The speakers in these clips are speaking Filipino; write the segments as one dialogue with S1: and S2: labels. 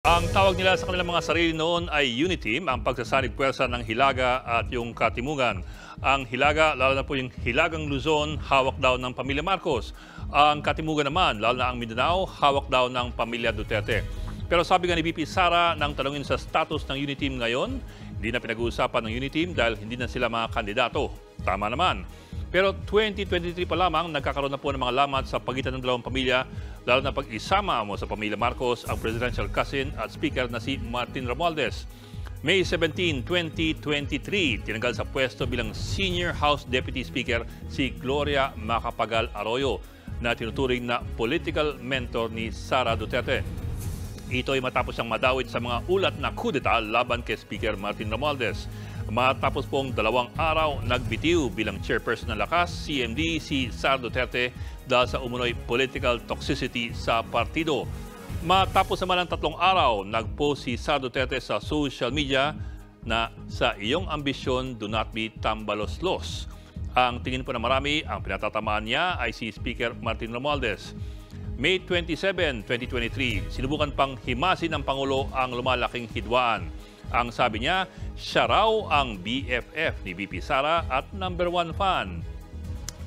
S1: Ang tawag nila sa kanilang mga sarili noon ay Uniteam, ang pagsasanig pwersa ng Hilaga at yung Katimugan. Ang Hilaga, lalo na po yung Hilagang Luzon, hawak daw ng pamilya Marcos. Ang Katimugan naman, lalo na ang Mindanao, hawak daw ng pamilya Duterte. Pero sabi nga ni VP Sara, nang tanungin sa status ng Uniteam ngayon, hindi na pinag-uusapan ng Uniteam dahil hindi na sila mga kandidato. Tama naman. Pero 2023 pa lamang, nagkakaroon na po ng mga lamat sa pagitan ng dalawang pamilya, lalo na pag isama mo sa pamilya Marcos ang presidential cousin at speaker na si Martin Romualdez. May 17, 2023, tinanggal sa pwesto bilang Senior House Deputy Speaker si Gloria Macapagal Arroyo na tinuturing na political mentor ni Sara Duterte. Ito ay matapos siyang madawit sa mga ulat na kudeta laban kay Speaker Martin Romualdez. Matapos pong dalawang araw, nagbitiw bilang chairperson ng lakas, CMD, si Sara Duterte dahil sa umunoy political toxicity sa partido. Matapos naman ng tatlong araw, nagpost si Sara Duterte sa social media na sa iyong ambisyon, do not be tambaloslos. Ang tingin po na marami, ang pinatatamaan niya ay si Speaker Martin Romualdez. May 27, 2023, sinubukan pang himasin ng Pangulo ang lumalaking hidwaan. Ang sabi niya, siya raw ang BFF ni VP Sara at number one fan.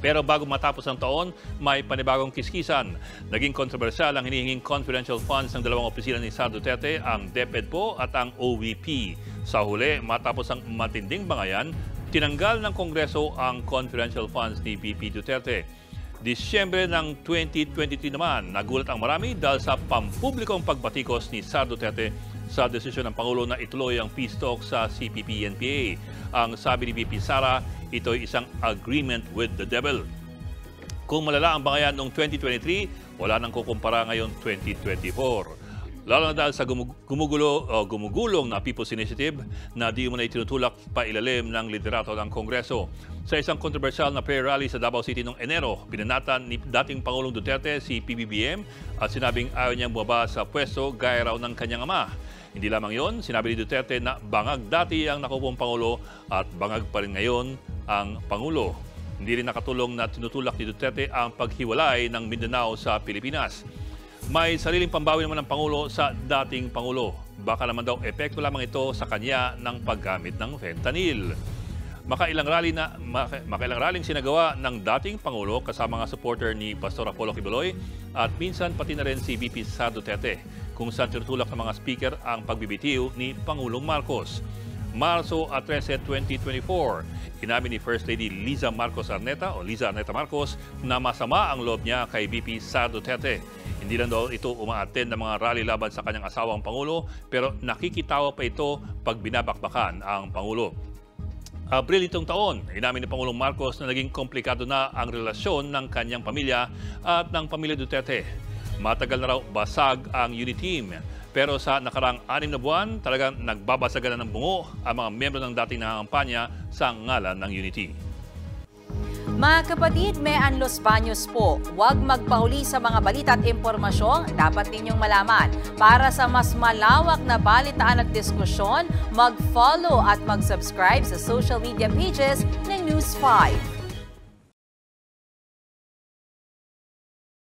S1: Pero bago matapos ang taon, may panibagong kiskisan. Naging kontrobersyal ang hinihinging confidential funds ng dalawang opisina ni Sara Duterte, ang DepEd po at ang OVP. Sa huli, matapos ang matinding bangayan, tinanggal ng Kongreso ang confidential funds ni VP Duterte. Disyembre ng 2023 naman, nagulat ang marami dahil sa pampublikong pagbatikos ni Sara Duterte sa desisyon ng Pangulo na ituloy ang peace talk sa CPP-NPA. Ang sabi ni VP Sara, ito ay isang agreement with the devil. Kung malala ang bangayan noong 2023, wala nang kukumpara ngayon 2024. Lalo na dahil sa gumugulo, o gumugulong na People's Initiative na di mo na itinutulak pa ilalim ng liderato ng Kongreso. Sa isang kontrobersyal na prayer rally sa Davao City noong Enero, pinanatan ni dating Pangulong Duterte si PBBM at sinabing ayaw niyang bumaba sa pwesto gaya raw ng kanyang ama. Hindi lamang yon, sinabi ni Duterte na bangag dati ang nakupong Pangulo at bangag pa rin ngayon ang Pangulo. Hindi rin nakatulong na tinutulak ni Duterte ang paghiwalay ng Mindanao sa Pilipinas. May sariling pambawi naman ng Pangulo sa dating Pangulo. Baka naman daw epekto lamang ito sa kanya ng paggamit ng fentanyl. Makailang rally na maka, makailang rallying sinagawa ng dating Pangulo kasama nga supporter ni Pastor Apollo Kibuloy at minsan pati na rin si VP Sara Duterte kung saan tinutulak ng mga speaker ang pagbibitiw ni Pangulong Marcos. Marso at 13, 2024, inamin ni First Lady Liza Marcos Arneta o Liza Arneta Marcos na masama ang loob niya kay VP Sara Duterte. Hindi lang daw ito umaattend ng mga rally laban sa kanyang asawang Pangulo pero nakikitawa pa ito pag binabakbakan ang Pangulo. Abril itong taon, inamin ni Pangulong Marcos na naging komplikado na ang relasyon ng kanyang pamilya at ng pamilya Duterte. Matagal na raw basag ang unit team. Pero sa nakarang anim na buwan, talagang nagbabasagan na ng bungo ang mga miyembro ng dating nangangampanya sa ngalan ng Unity.
S2: Mga kapatid, may Anlos Baños po. Huwag magpahuli sa mga balita at impormasyong dapat ninyong malaman. Para sa mas malawak na balitaan at diskusyon, mag-follow at mag-subscribe sa social media pages ng News 5.